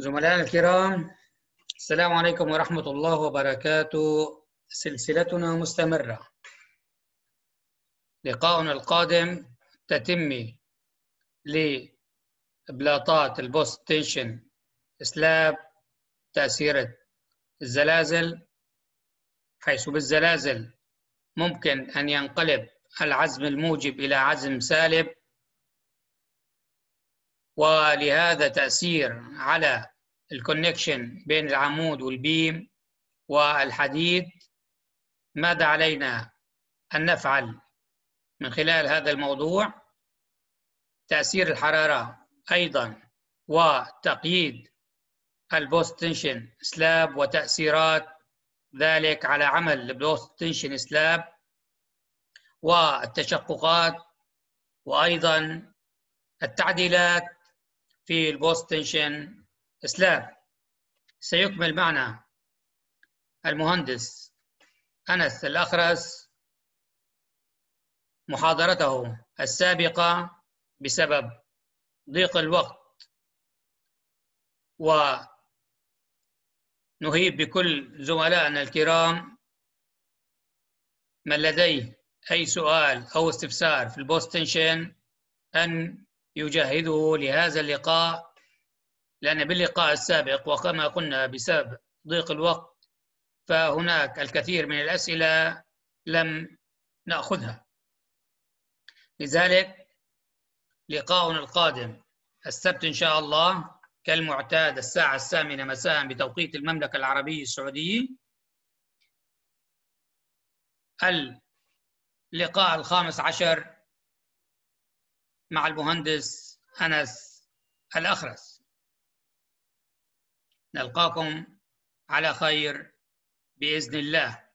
زملائنا الكرام السلام عليكم ورحمة الله وبركاته. سلسلتنا مستمرة. لقاؤنا القادم تتمة لبلاطات ال post tension slab تأثير الزلازل حيث بالزلازل ممكن أن ينقلب العزم الموجب إلى عزم سالب. ولهذا تأثير على ال connection بين العمود وال beam والحديد ماذا علينا أن نفعل من خلال هذا الموضوع؟ تأثير الحرارة أيضا وتقييد ال post tension slab وتأثيرات ذلك على عمل ال post tension slab والتشققات وأيضا التعديلات في ال post tension slab سيكمل معنا المهندس أنس الأخرس محاضرته السابقة بسبب ضيق الوقت. ونهيب بكل زملائنا الكرام من لديه أي سؤال أو استفسار في البوست تنشن أن يجهزه لهذا اللقاء لأن باللقاء السابق وكما قلنا بسبب ضيق الوقت فهناك الكثير من الأسئلة لم نأخذها. لذلك لقاؤنا القادم السبت إن شاء الله كالمعتاد الساعة الثامنة مساء بتوقيت المملكة العربية السعودية. اللقاء الخامس عشر مع المهندس أنس الأخرس. نلقاكم على خير بإذن الله.